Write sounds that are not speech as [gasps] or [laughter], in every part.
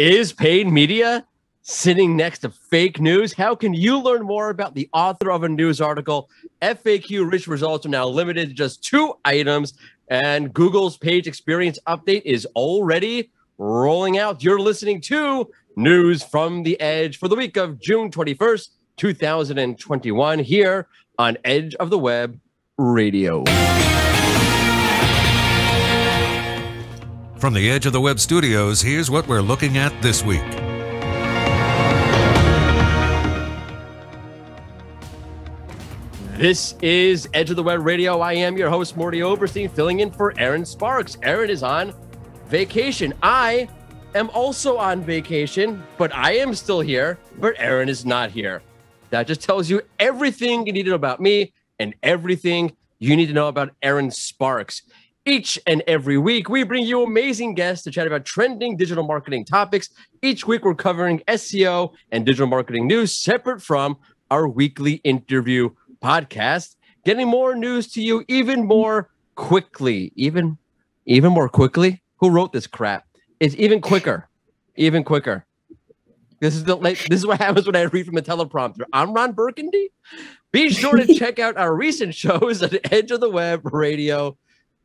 Is paid media sitting next to fake news? How can you learn more about the author of a news article? FAQ rich results are now limited to just two items, and Google's page experience update is already rolling out. You're listening to News from the Edge for the week of June 21st, 2021, here on Edge of the Web Radio. From the Edge of the Web studios, here's what we're looking at this week. This is Edge of the Web Radio. I am your host, Mordy Oberstein, filling in for Erin Sparks. Erin is on vacation. I am also on vacation, but I am still here, but Erin is not here. That just tells you everything you need to know about me and everything you need to know about Erin Sparks. Each and every week, we bring you amazing guests to chat about trending digital marketing topics. Each week, we're covering SEO and digital marketing news separate from our weekly interview podcast, getting more news to you even more quickly. Even, even more quickly. Who wrote this crap? It's even quicker, even quicker. This is the this is what happens when I read from a teleprompter. I'm Ron Burgundy. Be sure to [laughs] check out our recent shows at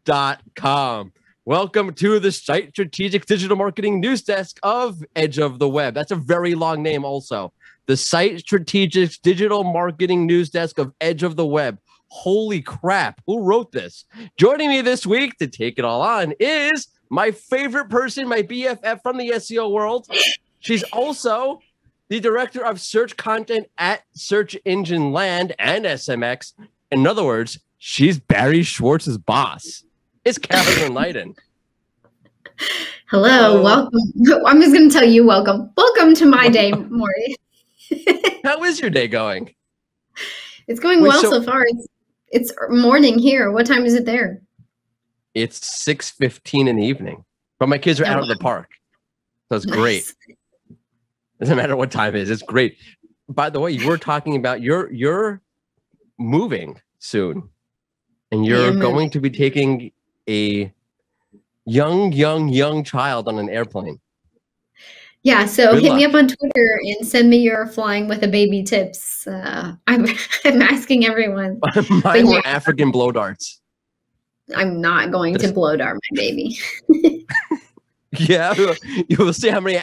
edgeofthewebradio.com. Welcome to the Site Strategic Digital Marketing News Desk of Edge of the Web. That's a very long name, also. The Site Strategic Digital Marketing News Desk of Edge of the Web. Holy crap, who wrote this? Joining me this week to take it all on is my favorite person, my BFF from the SEO world. She's also the director of search content at Search Engine Land and SMX. In other words, she's Barry Schwartz's boss. It's Carolyn Lyden. [laughs] Hello, Hello, welcome. [laughs] I'm just going to tell you welcome. Welcome to my day, [laughs] Mordy. How is your day going? It's going Wait, well so, so far. It's it's morning here. What time is it there? It's 6:15 in the evening. But my kids are oh, out of the oh, park. So it's nice. great. Doesn't matter what time it is. It's great. By the way, you were talking about you're you're moving soon, and you're going to be taking a young, young, young child on an airplane. Yeah, so Good hit luck. me up on Twitter and send me your flying with a baby tips. Uh, [laughs] I'm I'm asking everyone. [laughs] Mine were African blow darts. I'm not going to blow dart my baby. [laughs] yeah, you will see how many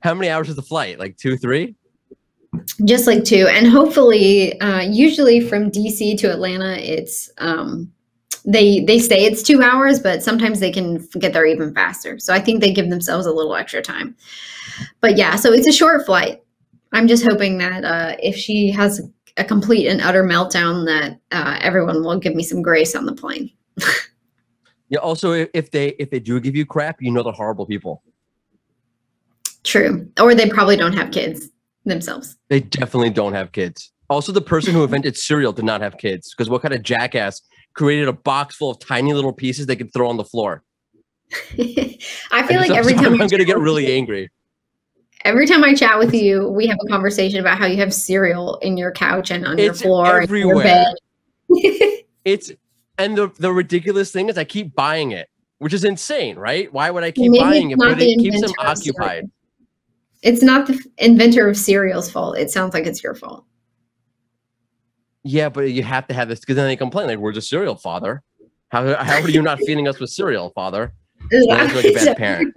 how many hours is the flight? Like two, three? Just like two, and hopefully, uh, usually from DC to Atlanta, it's um, they they say it's two hours, but sometimes they can get there even faster. So I think they give themselves a little extra time. But yeah, so it's a short flight. I'm just hoping that uh, if she has a complete and utter meltdown, that uh, everyone will give me some grace on the plane. [laughs] yeah. Also, if they if they do give you crap, you know they're horrible people. True. Or they probably don't have kids themselves. They definitely don't have kids. Also, the person who invented [laughs] cereal did not have kids because what kind of jackass created a box full of tiny little pieces they could throw on the floor? [laughs] I feel like every time [laughs] I'm going to get really angry. Every time I chat with you, we have a conversation about how you have cereal in your couch and on it's your floor everywhere. and your bed. [laughs] it's and the the ridiculous thing is I keep buying it, which is insane, right? Why would I keep Maybe buying it? But it keeps them occupied. It's not the inventor of cereal's fault. It sounds like it's your fault. Yeah, but you have to have this because then they complain like, "Where's the cereal, father? How how are you not [laughs] feeding us with cereal, father?" Like a [laughs] bad parent.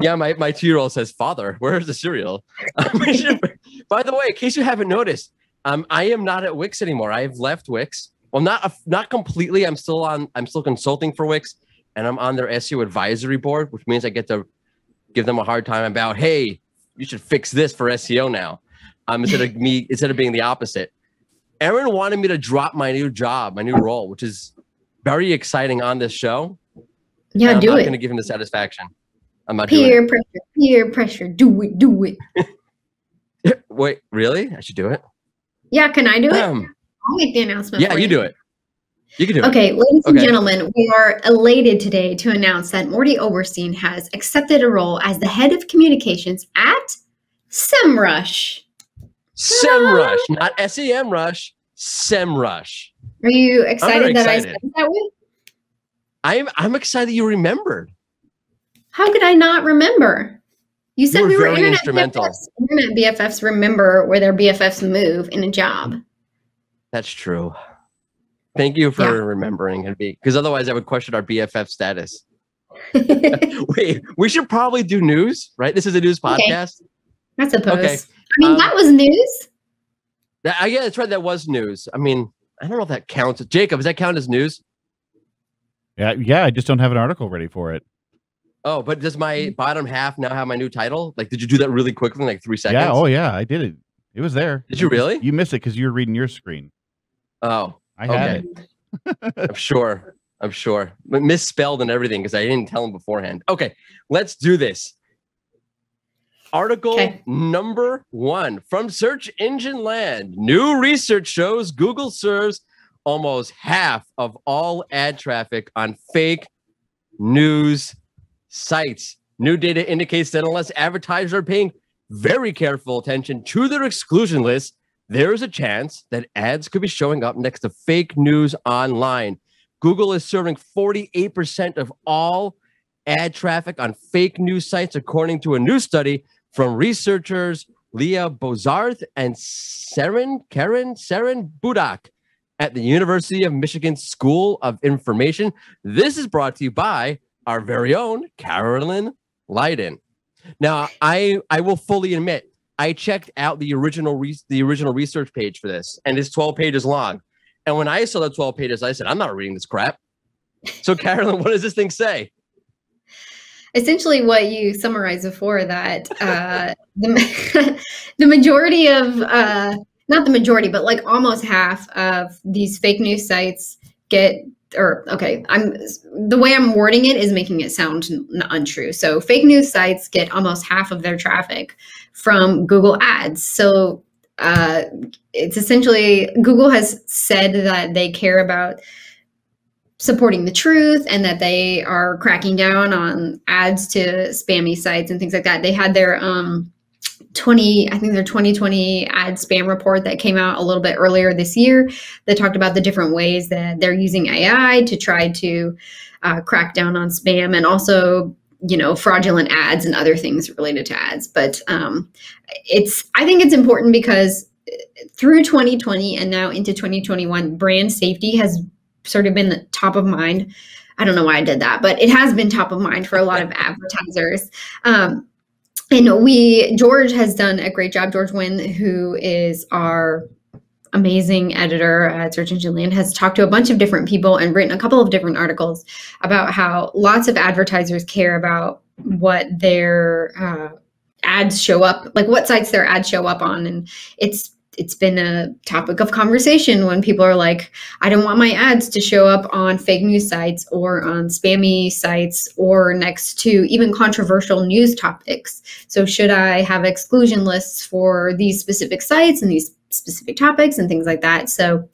Yeah, my, my two year old says, Father, where's the cereal? [laughs] By the way, in case you haven't noticed, um, I am not at Wix anymore. I have left Wix. Well, not not completely. I'm still on. I'm still consulting for Wix, and I'm on their SEO advisory board, which means I get to give them a hard time about, hey, you should fix this for SEO now. Um, instead of me, instead of being the opposite. Erin wanted me to drop my new job, my new role, which is very exciting on this show. Yeah, do it. I'm do not it. Going to give him the satisfaction. I'm not peer pressure. Peer pressure. Do it. Do it. [laughs] Wait, really? I should do it. Yeah, can I do it? Um, I'll make the announcement. Yeah, you, you do it. You can do it. okay, it. ladies okay. and gentlemen, we are elated today to announce that Mordy Oberstein has accepted a role as the head of communications at SEMrush. SEMrush, [laughs] not SEMrush, SEMrush. Are you excited that. I said that way? I'm I'm excited you remembered. How could I not remember? You said were we were very internet instrumental. BFFs. Internet BFFs remember where their BFFs move in a job. That's true. Thank you for Yeah. remembering it, because otherwise I would question our BFF status. [laughs] [laughs] Wait, we should probably do news, right? This is a news Okay. Podcast. I suppose. Okay. I mean, Um, that was news. That- I yeah, that's right. That was news. I mean, I don't know if that counts. Jacob, does that count as news? Yeah, yeah. I just don't have an article ready for it. Oh, but does my bottom half now have my new title? Like, did you do that really quickly in like three seconds? Yeah. Oh, yeah. I did it. It was there. Did you just- really? You missed it because you were reading your screen. Oh, I had Okay. it. [laughs] I'm sure. I'm sure. But misspelled and everything because I didn't tell him beforehand. Okay, let's do this. Article Okay. number one from Search Engine Land. New research shows Google serves almost half of all ad traffic on fake news sites. New data indicates that unless advertisers are paying very careful attention to their exclusion list, there is a chance that ads could be showing up next to fake news online. Google is serving 48% of all ad traffic on fake news sites, according to a new study from researchers Lia Bozarth and Saren, Karen, Saren Budak at the University of Michigan School of Information. This is brought to you by our very own Carolyn Lyden. Now, I I will fully admit I checked out the original re- the original research page for this, and it's 12 pages long. And when I saw the 12 pages, I said, I'm not reading this crap. So, [laughs] Carolyn, what does this thing say? Essentially what you summarized before that uh, the, [laughs] the majority of uh, not the majority but like almost half of these fake news sites get or okay i'm the way i'm wording it is making it sound untrue. So fake news sites get almost half of their traffic from google ads. So uh, it's essentially google has said that they care about supporting the truth and that they are cracking down on ads to spammy sites and things like that. They had their um 20 I think their 2020 ad spam report that came out a little bit earlier this year that talked about the different ways that they're using AI to try to uh, crack down on spam and also you know fraudulent ads and other things related to ads but um, it's i think it's important because through 2020 and now into 2021 brand safety has sort of been the top of mind. I don't know why I did that, but it has been top of mind for a lot of [laughs] advertisers. Um, and we, George has done a great job. George Nguyen, who is our amazing editor at Search Engine Land, has talked to a bunch of different people and written a couple of different articles about how lots of advertisers care about what their uh, ads show up, like what sites their ads show up on, and it's it's been a topic of conversation when people are like, I don't want my ads to show up on fake news sites or on spammy sites or next to even controversial news topics. So, should I have exclusion lists for these specific sites and these specific topics and things like that? So,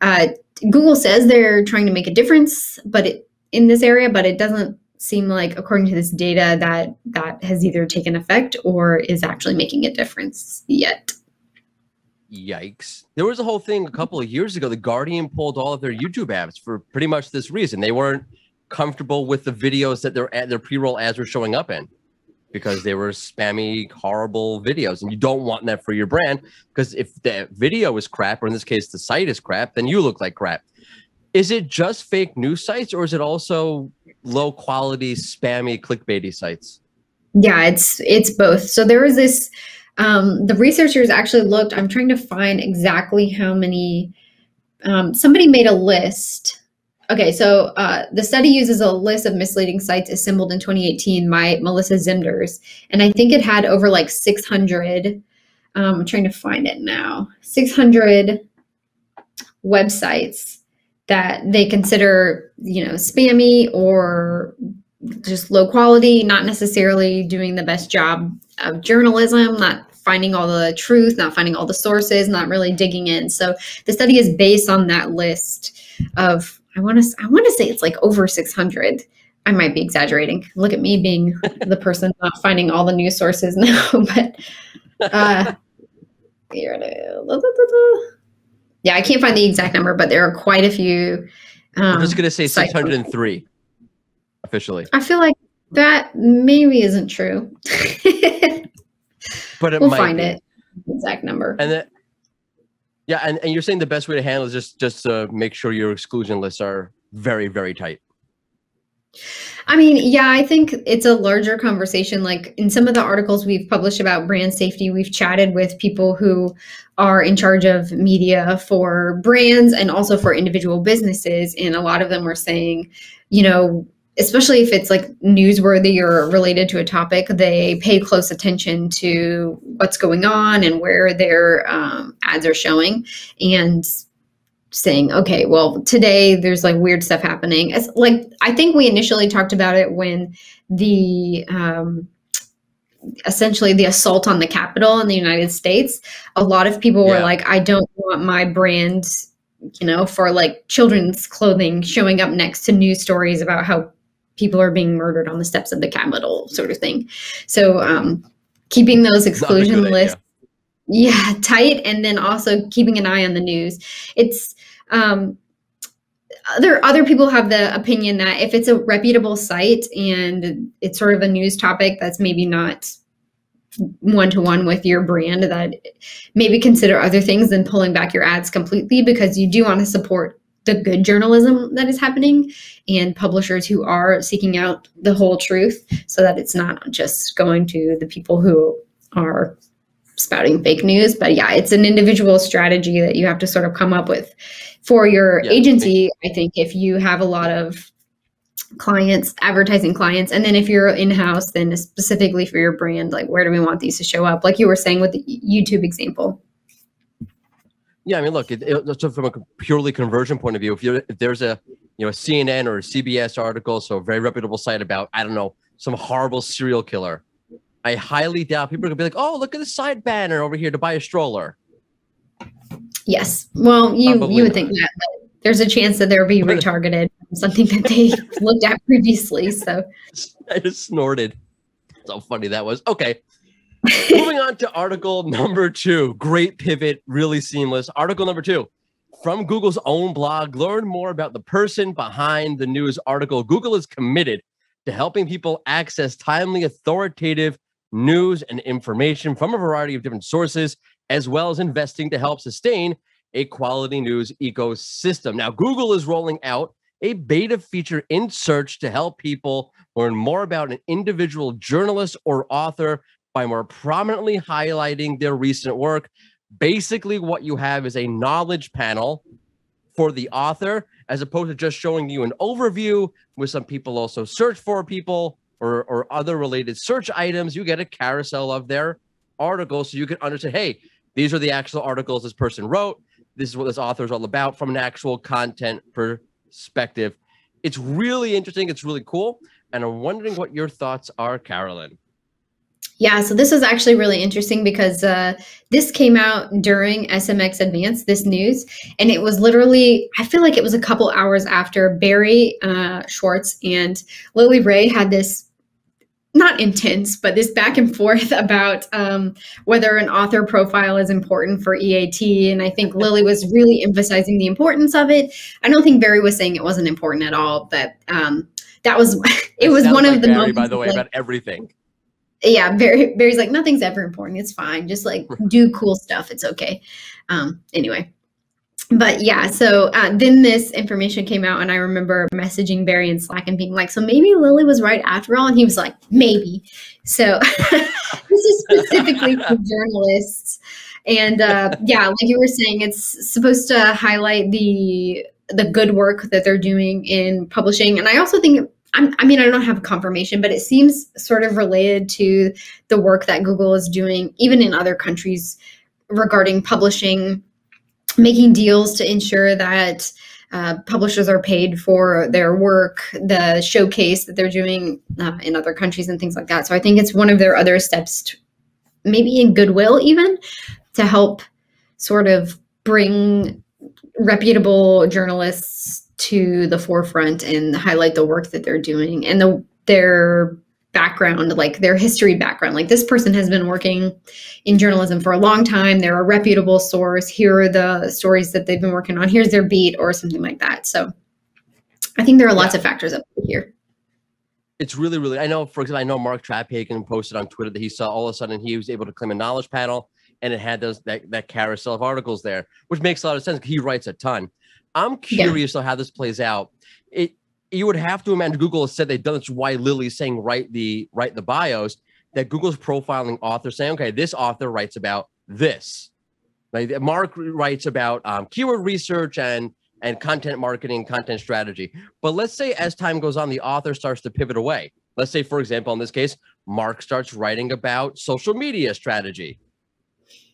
uh, Google says they're trying to make a difference, but it, in this area, but it doesn't seem like, according to this data, that that has either taken effect or is actually making a difference yet. Yikes. There was a whole thing a couple of years ago. The Guardian pulled all of their YouTube apps for pretty much this reason. They weren't comfortable with the videos that their their pre-roll ads were showing up in because they were spammy, horrible videos. And you don't want that for your brand because if the video is crap, or in this case, the site is crap, then you look like crap. Is it just fake news sites or is it also low quality, spammy, clickbaity sites? Yeah, it's it's both. So there was this um, the researchers actually looked. I'm trying to find exactly how many. Um, somebody made a list. Okay, so uh, the study uses a list of misleading sites assembled in 2018 by Melissa Zimdars, and I think it had over like 600. Um, I'm trying to find it now. 600 websites that they consider, you know, spammy or just low quality, not necessarily doing the best job of journalism, not finding all the truth, not finding all the sources, not really digging in. So the study is based on that list of I want to I want to say it's like over 600. I might be exaggerating. Look at me being the [laughs] person not finding all the news sources [laughs] now, but uh here it is. Yeah, I can't find the exact number, but there are quite a few. Um, I'm just going to say 603 officially. I feel like That maybe isn't true. [laughs] but it we'll might find be. it. Exact number. And then, yeah, and, and you're saying the best way to handle is just just to make sure your exclusion lists are very very tight. I mean, yeah, I think it's a larger conversation. Like in some of the articles we've published about brand safety, we've chatted with people who are in charge of media for brands and also for individual businesses. And a lot of them were saying, you know, especially if it's like newsworthy or related to a topic, they pay close attention to what's going on and where their um, ads are showing. And saying, okay, well, today there's like weird stuff happening. It's like I think we initially talked about it when the um, essentially the assault on the Capitol in the United States. A lot of people were like, I don't want my brand, you know, for like children's clothing showing up next to news stories about how people are being murdered on the steps of the Capitol, sort of thing. So um, keeping those exclusion good idea. lists yeah [laughs] tight and then also keeping an eye on the news it's um other other people have the opinion that if it's a reputable site and it's sort of a news topic that's maybe not one to one with your brand that maybe consider other things than pulling back your ads completely because you do want to support the good journalism that is happening and publishers who are seeking out the whole truth so that it's not just going to the people who are spouting fake news. But yeah, it's an individual strategy that you have to sort of come up with for your Yeah, agency. I think if you have a lot of clients, advertising clients, and then if you're in house, then specifically for your brand, like where do we want these to show up? Like you were saying with the YouTube example. Yeah, I mean, look, it, it, so from a purely conversion point of view, if you if there's a you know a CNN or a CBS article, so a very reputable site about I don't know some horrible serial killer, I highly doubt people are gonna be like, oh, look at the side banner over here to buy a stroller. Yes. Well, you Probably you would not. think that, but there's a chance that they'll be [laughs] retargeted from something that they [laughs] looked at previously. So [laughs] I just snorted. That's how funny that was. Okay. Moving on to article number two. Great pivot, really seamless. Article number two from Google's own blog. Learn more about the person behind the news article. Google is committed to helping people access timely, authoritative news and information from a variety of different sources, as well as investing to help sustain a quality news ecosystem. Now, Google is rolling out a beta feature in search to help people learn more about an individual journalist or author by more prominently highlighting their recent work. Basically, what you have is a knowledge panel for the author, as opposed to just showing you an overview with some people also search for people or, or other related search items. You get a carousel of their articles so you can understand hey, these are the actual articles this person wrote. This is what this author is all about from an actual content perspective. It's really interesting. It's really cool. And I'm wondering what your thoughts are, Carolyn. Yeah, so this is actually really interesting because uh, this came out during SMX Advance, this news, and it was literally, I feel like it was a couple hours after Barry uh, Schwartz and Lily Ray had this, not intense, but this back and forth [laughs] about um, whether an author profile is important for EAT. And I think Lily was really emphasizing the importance of it. I don't think Barry was saying it wasn't important at all, but um, that was, [laughs] it was one like of the Barry, moments. by the way, like- about everything. Yeah barry barry's like nothing's ever important. It's fine. Just like do cool stuff. It's okay. Um anyway. But yeah so uh, then this information came out and i remember messaging barry in slack and being like so maybe lily was right after all? And he was like maybe. So [laughs] this is specifically for journalists. And uh, yeah like you were saying it's supposed to highlight the the good work that they're doing in publishing. And i also think I'm, I mean, I don't have confirmation, but it seems sort of related to the work that Google is doing, even in other countries, regarding publishing, making deals to ensure that uh, publishers are paid for their work, the showcase that they're doing uh, in other countries, and things like that. So I think it's one of their other steps, to, maybe in goodwill, even to help sort of bring reputable journalists to the forefront and highlight the work that they're doing and the their background like their history background like this person has been working in journalism for a long time they're a reputable source here are the stories that they've been working on here's their beat or something like that so i think there are lots of factors up here it's really, really. I know, for example, I know Mark Traphagen posted on Twitter that he saw all of a sudden he was able to claim a knowledge panel, and it had those that that carousel of articles there, which makes a lot of sense. He writes a ton. I'm curious yeah. how this plays out. It you would have to imagine Google has said they've done this. Why Lily's saying write the write the bios that Google's profiling authors saying, okay, this author writes about this. Like Mark writes about um, keyword research and and content marketing, content strategy. But let's say as time goes on, the author starts to pivot away. Let's say, for example, in this case, Mark starts writing about social media strategy.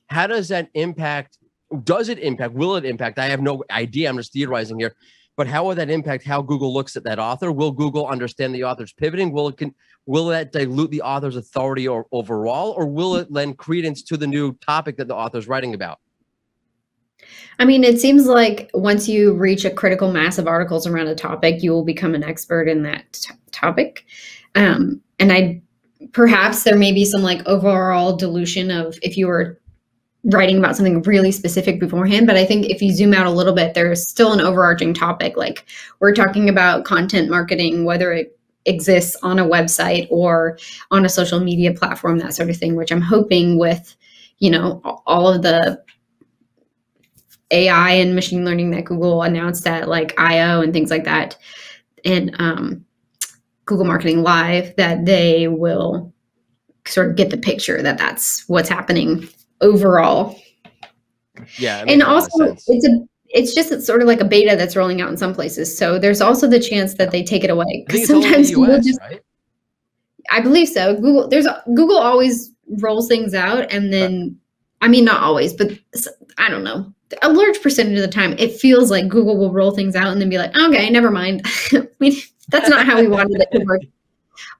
How does that impact? Does it impact? Will it impact? I have no idea. I'm just theorizing here. But how will that impact how Google looks at that author? Will Google understand the author's pivoting? Will it can will that dilute the author's authority or overall, or will it lend credence to the new topic that the author's writing about? I mean, it seems like once you reach a critical mass of articles around a topic, you will become an expert in that topic. Um, and I perhaps there may be some like overall dilution of if you were writing about something really specific beforehand. But I think if you zoom out a little bit, there's still an overarching topic. Like we're talking about content marketing, whether it exists on a website or on a social media platform, that sort of thing, which I'm hoping with, you know, all of the AI and machine learning that Google announced at like I/O and things like that, and um, Google Marketing Live, that they will sort of get the picture that that's what's happening overall. Yeah, and also it's a it's just it's sort of like a beta that's rolling out in some places. So there's also the chance that they take it away because sometimes Google just. Right? I believe so. Google there's Google always rolls things out and then. I mean, not always, but I don't know a large percentage of the time, it feels like Google will roll things out and then be like, okay, never mind. [laughs] we, that's not how we wanted it to work.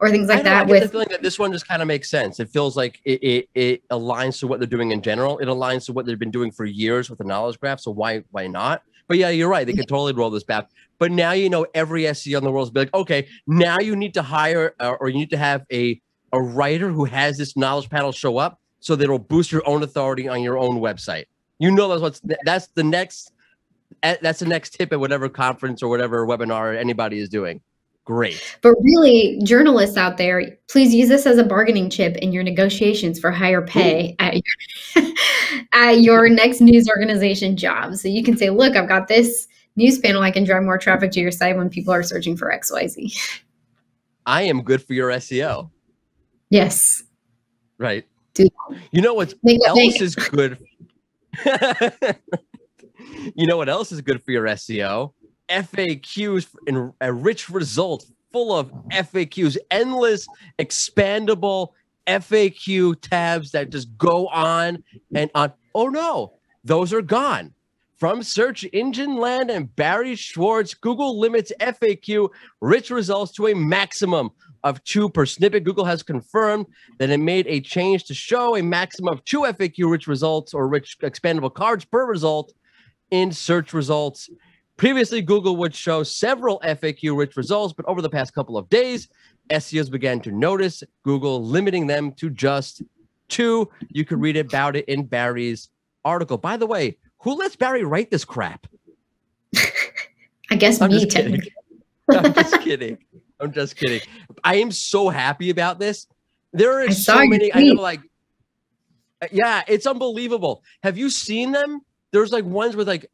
Or things like that. I with the feeling that this one just kind of makes sense. It feels like it, it, it aligns to what they're doing in general. It aligns to what they've been doing for years with the knowledge graph. So why why not? But yeah, you're right. They could totally roll this back. But now you know every SEO in the world is like, okay, now you need to hire uh, or you need to have a a writer who has this knowledge panel show up so that it'll boost your own authority on your own website. You know that's what's that's the next eh, that's the next tip at whatever conference or whatever webinar anybody is doing. Great. But really, journalists out there, please use this as a bargaining chip in your negotiations for higher pay at your, [laughs] at your next news organization job. So you can say, look, I've got this news panel. I can drive more traffic to your site when people are searching for XYZ. I am good for your SEO. Yes. Right. Do you know what else is good [laughs] you know what else is good for your SEO? FAQs and a rich result full of FAQs, endless, expandable FAQ tabs that just go on and on. Oh no, those are gone. From search engine land and Barry Schwartz, Google limits FAQ rich results to a maximum of two per snippet. Google has confirmed that it made a change to show a maximum of two FAQ rich results or rich expandable cards per result in search results. Previously, Google would show several FAQ rich results, but over the past couple of days, SEOs began to notice Google limiting them to just two. You could read about it in Barry's article. By the way, who lets Barry write this crap? [laughs] I guess I'm me. Just kidding. [laughs] I'm just kidding. I'm just kidding. I am so happy about this. There are so many. I know, like, yeah, it's unbelievable. Have you seen them? There's like ones with like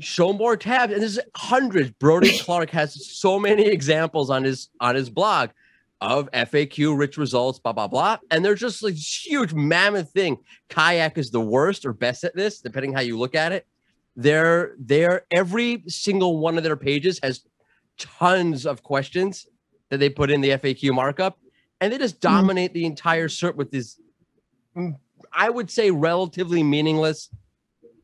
show more tabs, and there's hundreds. Brodie [laughs] Clark has so many examples on his on his blog of FAQ rich results, blah blah blah, and they're just like huge mammoth thing. Kayak is the worst or best at this, depending how you look at it. They're they're every single one of their pages has tons of questions that they put in the FAQ markup, and they just hmm. dominate mm. the entire SERP with this, mm, I would say, relatively meaningless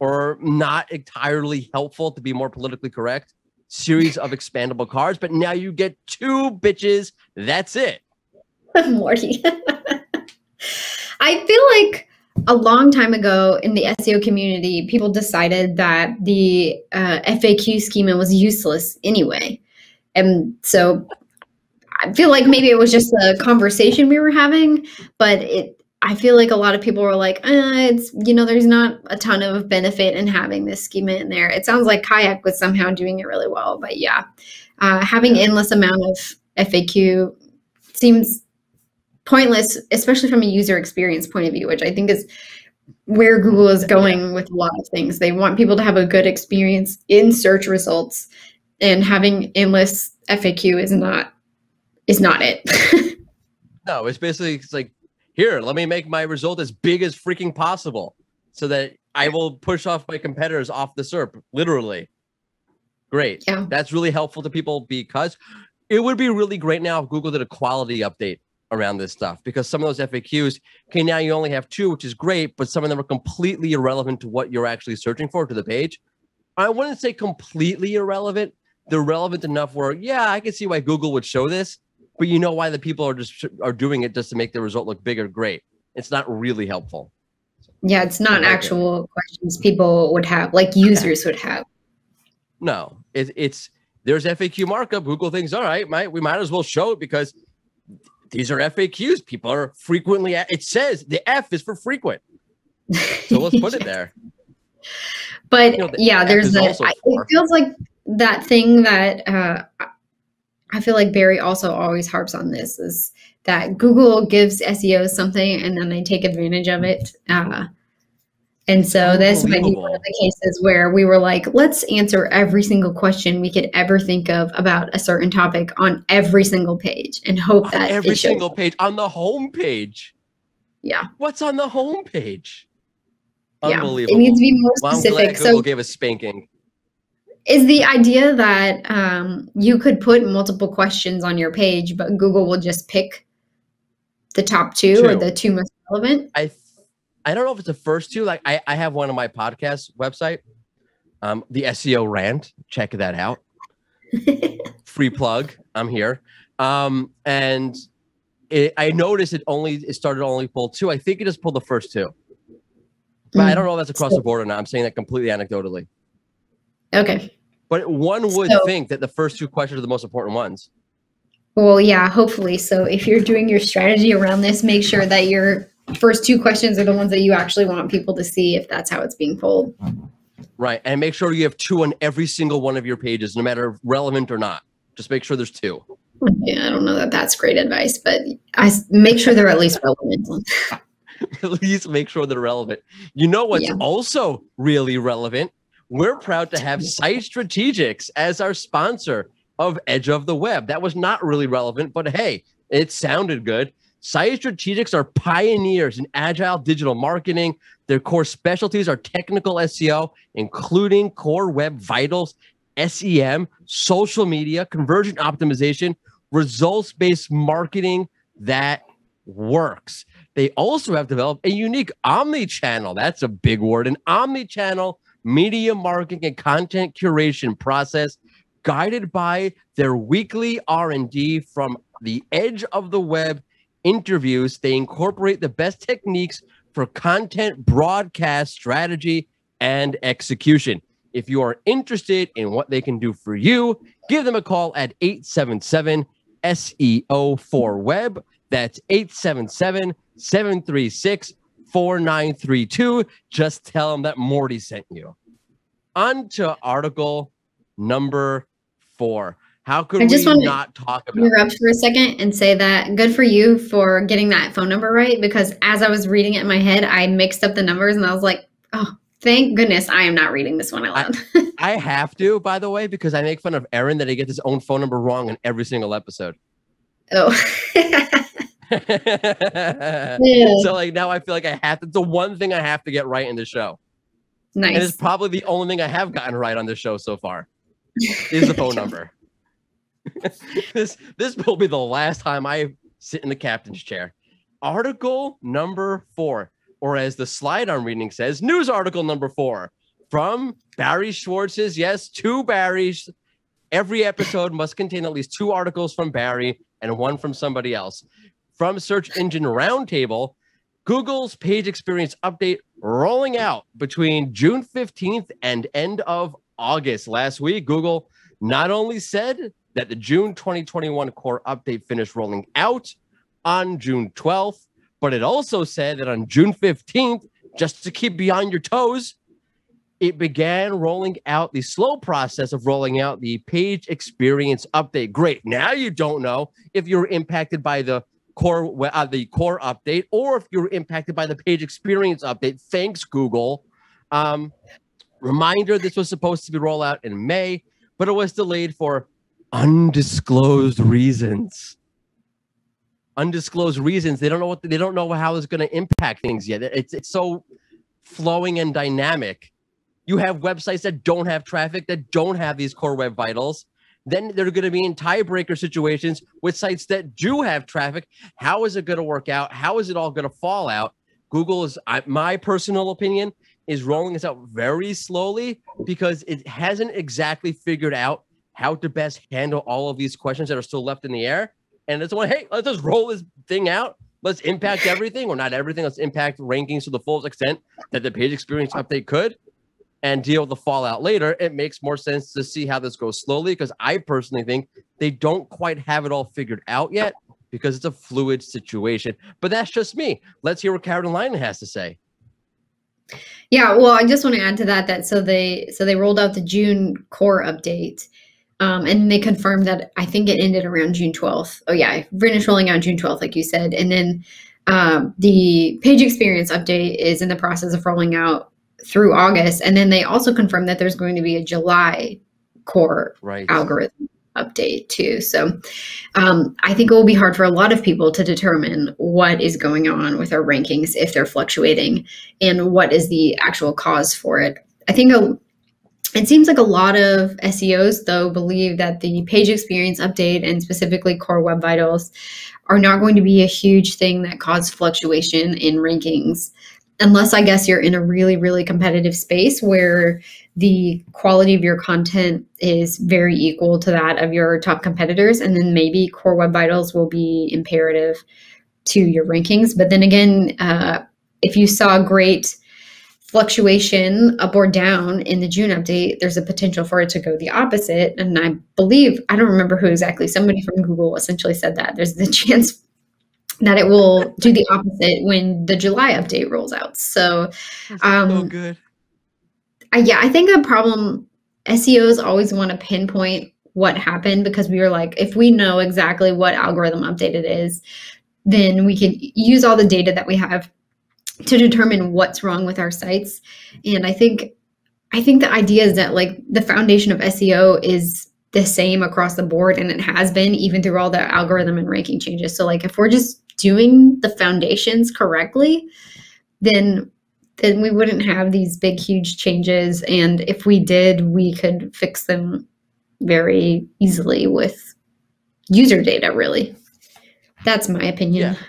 or not entirely helpful to be more politically correct series of expandable cards. But now you get two bitches. That's it. [laughs] Mordy. [laughs] I feel like a long time ago in the SEO community, people decided that the uh, FAQ schema was useless anyway. And so I feel like maybe it was just a conversation we were having, but it I feel like a lot of people were like, uh, it's you know, there's not a ton of benefit in having this schema in there. It sounds like Kayak was somehow doing it really well, but yeah, uh, having endless amount of FAQ seems pointless, especially from a user experience point of view, which I think is where Google is going with a lot of things. They want people to have a good experience in search results, and having endless FAQ is not is not it. [laughs] no, it's basically it's like here, let me make my result as big as freaking possible, so that I will push off my competitors off the SERP. Literally, great. Yeah. That's really helpful to people because it would be really great now if Google did a quality update around this stuff because some of those FAQs, okay, now you only have two, which is great, but some of them are completely irrelevant to what you're actually searching for to the page. I wouldn't say completely irrelevant. They're relevant enough where, yeah, I can see why Google would show this, but you know why the people are just are doing it just to make the result look bigger. Great. It's not really helpful. Yeah, it's not like actual it. questions people would have, like users would have. No, it, it's there's FAQ markup. Google thinks, all right, might we might as well show it because these are FAQs. People are frequently. It says the F is for frequent, so let's put it there. [laughs] But you know, the yeah, F there's a. It feels like that thing that uh, I feel like Barry also always harps on this is that Google gives SEO something and then they take advantage of it. Uh, and so this might be one of the cases where we were like, let's answer every single question we could ever think of about a certain topic on every single page and hope on that every single page on the home page. Yeah. What's on the home page? Unbelievable. Yeah. It needs to be more specific. Well, Google so gave a spanking. Is the idea that um, you could put multiple questions on your page, but Google will just pick the top two, or the two most relevant? I I don't know if it's the first two. Like I, I have one on my podcast website, um, the SEO rant. Check that out. [laughs] Free plug. I'm here. Um, and it, I noticed it only it started only pull two. I think it just pulled the first two. But mm. I don't know if that's across the board or not. I'm saying that completely anecdotally. Okay. But one would so, think that the first two questions are the most important ones. Well, yeah, hopefully. So if you're doing your strategy around this, make sure that your first two questions are the ones that you actually want people to see if that's how it's being pulled. Right. And make sure you have two on every single one of your pages, no matter relevant or not. Just make sure there's two. Yeah, I don't know that that's great advice, but I make sure they're at least relevant. [laughs] at least make sure they're relevant. You know what's yeah. also really relevant? We're proud to have [laughs] Site Strategics as our sponsor of Edge of the Web. That was not really relevant, but hey, it sounded good. Site Strategics are pioneers in agile digital marketing. Their core specialties are technical SEO, including core web vitals, SEM, social media, conversion optimization, results based marketing that works. They also have developed a unique omni channel. That's a big word, an omni channel media marketing and content curation process guided by their weekly R&D from the edge of the web interviews. They incorporate the best techniques for content broadcast strategy and execution. If you are interested in what they can do for you, give them a call at 877 SEO for web. That's 877 736 4932. Just tell them that Mordy sent you. On to article number four. How could I just we not talk about interrupt for a second and say that good for you for getting that phone number right because as I was reading it in my head, I mixed up the numbers and I was like, oh, thank goodness I am not reading this one aloud. I, [laughs] I have to, by the way, because I make fun of Erin that he gets his own phone number wrong in every single episode. Oh. [laughs] So like now I feel like I have to. It's the one thing I have to get right in the show. Nice. And it's probably the only thing I have gotten right on this show so far. [laughs] Is the phone number. [laughs] this this will be the last time I sit in the captain's chair. Article number four, or as the slide I'm reading says, news article number four from Barry Schwartz's. Yes, two Barrys. Every episode must contain at least two articles from Barry and one from somebody else. From Search Engine Roundtable, Google's page experience update rolling out between June 15th and end of August. Last week, Google not only said that the June 2021 core update finished rolling out on June 12th, but it also said that on June 15th, just to keep beyond your toes, it began rolling out the slow process of rolling out the page experience update. Great. Now you don't know if you're impacted by the core uh, the core update or if you're impacted by the page experience update. Thanks, Google. Um, reminder: This was supposed to be rolled out in May, but it was delayed for undisclosed reasons. Undisclosed reasons. They don't know what they don't know how it's going to impact things yet. It's it's so flowing and dynamic. You have websites that don't have traffic, that don't have these core web vitals. Then they're going to be in tiebreaker situations with sites that do have traffic. How is it going to work out? How is it all going to fall out? Google is, my personal opinion, is rolling this out very slowly because it hasn't exactly figured out how to best handle all of these questions that are still left in the air. And it's one, hey, let's just roll this thing out. Let's impact everything, or not everything. Let's impact rankings to the fullest extent that the page experience update could and deal with the fallout later, it makes more sense to see how this goes slowly because I personally think they don't quite have it all figured out yet because it's a fluid situation. But that's just me. Let's hear what Carolina has to say. Yeah, well, I just want to add to that that so they so they rolled out the June core update. Um, and they confirmed that I think it ended around June 12th. Oh yeah, finished rolling out June 12th, like you said. And then um, the page experience update is in the process of rolling out through August. And then they also confirmed that there's going to be a July core right. algorithm update too. So um, I think it will be hard for a lot of people to determine what is going on with our rankings if they're fluctuating and what is the actual cause for it. I think a, it seems like a lot of SEOs, though, believe that the page experience update and specifically core web vitals are not going to be a huge thing that cause fluctuation in rankings unless I guess you're in a really, really competitive space where the quality of your content is very equal to that of your top competitors. And then maybe Core Web Vitals will be imperative to your rankings. But then again, uh, if you saw great fluctuation up or down in the June update, there's a potential for it to go the opposite. And I believe, I don't remember who exactly, somebody from Google essentially said that there's the [laughs] chance that it will do the opposite when the July update rolls out. So, um, so good. I, yeah, I think a problem SEOs always want to pinpoint what happened because we were like, if we know exactly what algorithm update it is, then we can use all the data that we have to determine what's wrong with our sites. And I think, I think the idea is that like the foundation of SEO is the same across the board and it has been even through all the algorithm and ranking changes so like if we're just doing the foundations correctly, then then we wouldn't have these big huge changes. And if we did we could fix them very easily with user data really. That's my opinion. Yeah.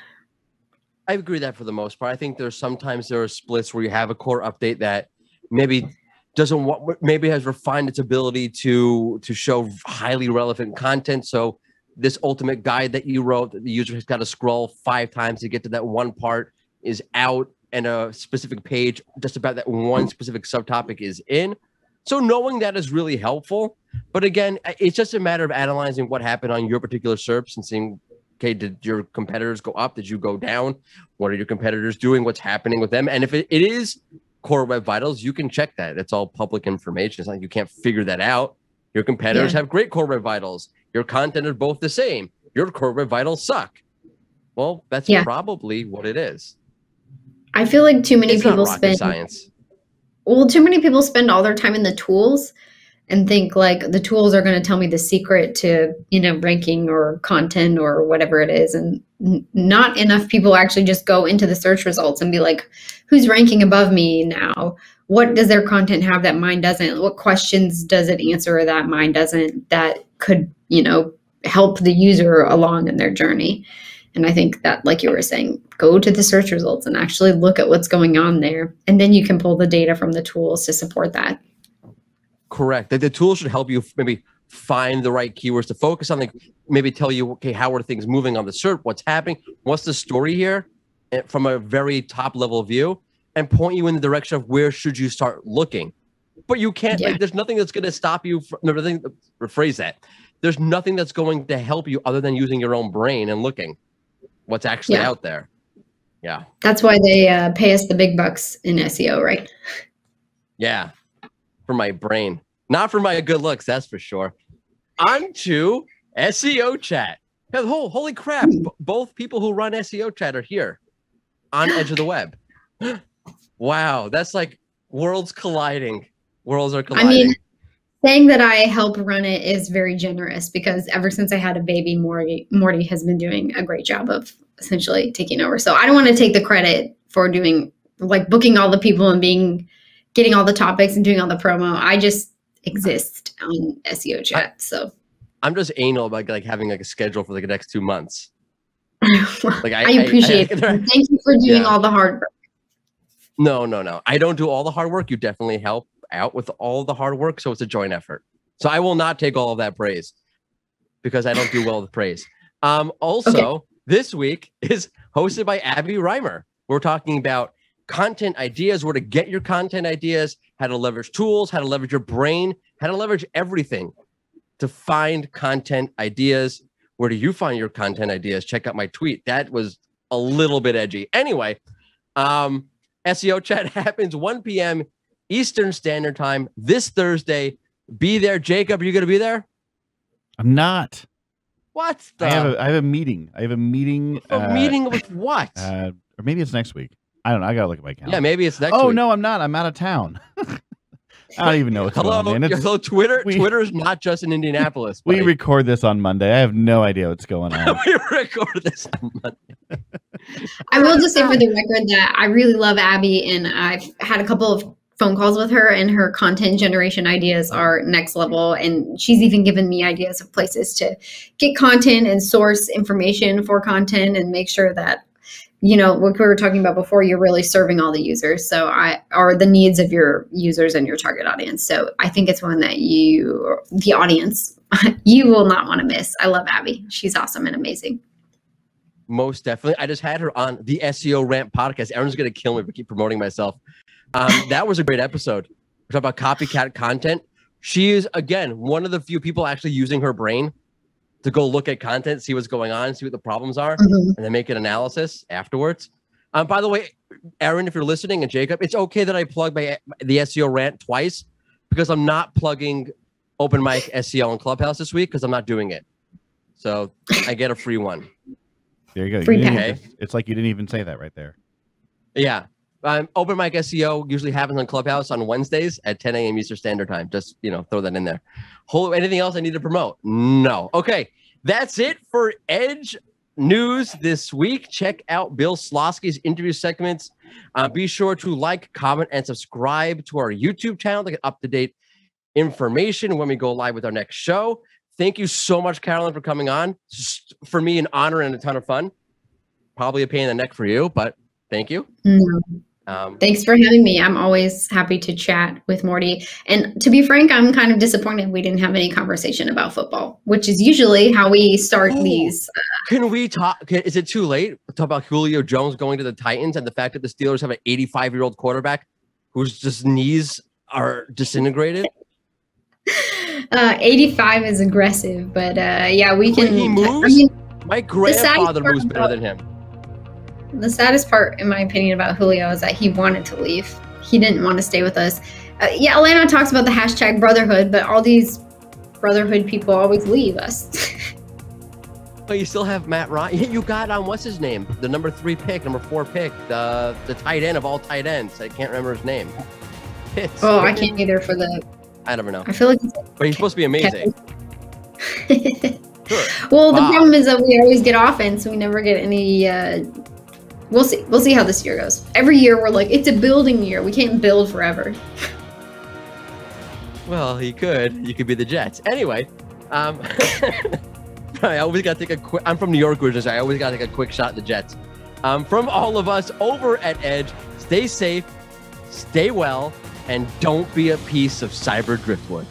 i agree that for the most part. I think there's sometimes there are splits where you have a core update that maybe doesn't want maybe has refined its ability to to show highly relevant content. So this ultimate guide that you wrote that the user has got to scroll five times to get to that one part is out and a specific page just about that one specific subtopic is in. So knowing that is really helpful. But again it's just a matter of analyzing what happened on your particular SERPs and seeing okay did your competitors go up? Did you go down? What are your competitors doing? What's happening with them? And if it, it is core web vitals you can check that. It's all public information. It's not like you can't figure that out. Your competitors yeah. have great core web vitals your content is both the same. Your core web vitals suck. Well, that's yeah. probably what it is. I feel like too many it's people spend science. Well, too many people spend all their time in the tools and think like the tools are going to tell me the secret to you know ranking or content or whatever it is and n- not enough people actually just go into the search results and be like who's ranking above me now what does their content have that mine doesn't what questions does it answer that mine doesn't that could you know help the user along in their journey and i think that like you were saying go to the search results and actually look at what's going on there and then you can pull the data from the tools to support that correct the, the tool should help you maybe find the right keywords to focus on like maybe tell you okay how are things moving on the search? what's happening what's the story here and from a very top level view and point you in the direction of where should you start looking. But you can't. Yeah. Like, there's nothing that's going to stop you. From, no, nothing. Uh, rephrase that. There's nothing that's going to help you other than using your own brain and looking what's actually yeah. out there. Yeah. That's why they uh, pay us the big bucks in SEO, right? Yeah. for my brain, not for my good looks, that's for sure. On to SEO chat. Oh, holy crap. B- both people who run SEO chat are here on [gasps] Edge of the Web. [gasps] wow, that's like worlds colliding. Worlds are colliding. I mean, saying that I help run it is very generous because ever since I had a baby, Mordy, Mordy has been doing a great job of essentially taking over. So I don't want to take the credit for doing like booking all the people and being getting all the topics and doing all the promo. I just exist on SEO chat. So I'm just anal about like having like a schedule for like the next two months. [laughs] like I, I appreciate I, I, [laughs] it. Thank you for doing yeah. all the hard work. No, no, no. I don't do all the hard work. You definitely help out with all the hard work. So it's a joint effort. So I will not take all of that praise because I don't do well with praise. Um, also, okay. this week is hosted by Abby Reimer. We're talking about content ideas, where to get your content ideas, how to leverage tools, how to leverage your brain, how to leverage everything to find content ideas. Where do you find your content ideas? Check out my tweet. That was a little bit edgy. Anyway, um, SEO chat [laughs] happens 1 p.m. Eastern Standard Time this Thursday. Be there, Jacob. Are you going to be there? I'm not. What? The? I have a I have a meeting. I have a meeting. A uh, meeting with what? Uh, or maybe it's next week. I don't know. I gotta look at my calendar. Yeah, maybe it's next. Oh week. no, I'm not. I'm out of town. [laughs] I don't even know what's hello, going on. Man. hello, Twitter. We, Twitter is not just in Indianapolis. [laughs] we record this on Monday. I have no idea what's going on. [laughs] we record this on Monday. I will just say for the record that I really love Abby, and I've had a couple of phone calls with her, and her content generation ideas are next level. And she's even given me ideas of places to get content and source information for content, and make sure that you know what we were talking about before you're really serving all the users. So i are the needs of your users and your target audience. So i think it's one that you the audience [laughs] you will not want to miss. I love abby. She's awesome and amazing. Most definitely. I just had her on the seo rant podcast. Erin's going to kill me for keep promoting myself um, that was a great episode we talk about copycat content she is again one of the few people actually using her brain to go look at content, see what's going on, see what the problems are, mm-hmm. and then make an analysis afterwards. Um, by the way, Erin, if you're listening, and Jacob, it's okay that I plug my the SEO rant twice because I'm not plugging open mic SEO on Clubhouse this week because I'm not doing it. So I get a free one. There you go. Free you okay. It's like you didn't even say that right there. Yeah. Um, open mic SEO usually happens on Clubhouse on Wednesdays at 10 a.m. Eastern Standard Time. Just you know, throw that in there. Whole, anything else I need to promote? No. Okay, that's it for Edge news this week. Check out Bill Slawski's interview segments. Uh, be sure to like, comment, and subscribe to our YouTube channel to get up to date information when we go live with our next show. Thank you so much, Carolyn, for coming on. Just for me, an honor and a ton of fun. Probably a pain in the neck for you, but thank you. Mm-hmm. Um, Thanks for having me. I'm always happy to chat with Mordy. And to be frank, I'm kind of disappointed we didn't have any conversation about football, which is usually how we start oh, these. Uh, can we talk? Can, is it too late to talk about Julio Jones going to the Titans and the fact that the Steelers have an 85 year old quarterback whose just knees are disintegrated? [laughs] Uh, 85 is aggressive, but uh, yeah, we can. When he moves, I mean, my grandfather moves better than him the saddest part, in my opinion, about Julio is that he wanted to leave. He didn't want to stay with us. Uh, yeah, Elena talks about the hashtag brotherhood, but all these brotherhood people always leave us. [laughs] but you still have Matt Ryan. [laughs] You got on um, what's his name? The number three pick, number four pick, the the tight end of all tight ends. I can't remember his name. [laughs] Oh, I can't either for the. I never know. I feel like. But he's supposed to be amazing. sure. Well, the problem is that we always get offense. So we never get any uh, We'll see. We'll see how this year goes. Every year we're like, it's a building year. We can't build forever. [laughs] well, you could. You could be the Jets. Anyway, um, [laughs] I always got to take a quick. I'm from New York originally. So I always got to take a quick shot at the Jets. Um, from all of us over at Edge, stay safe, stay well, and don't be a piece of cyber driftwood.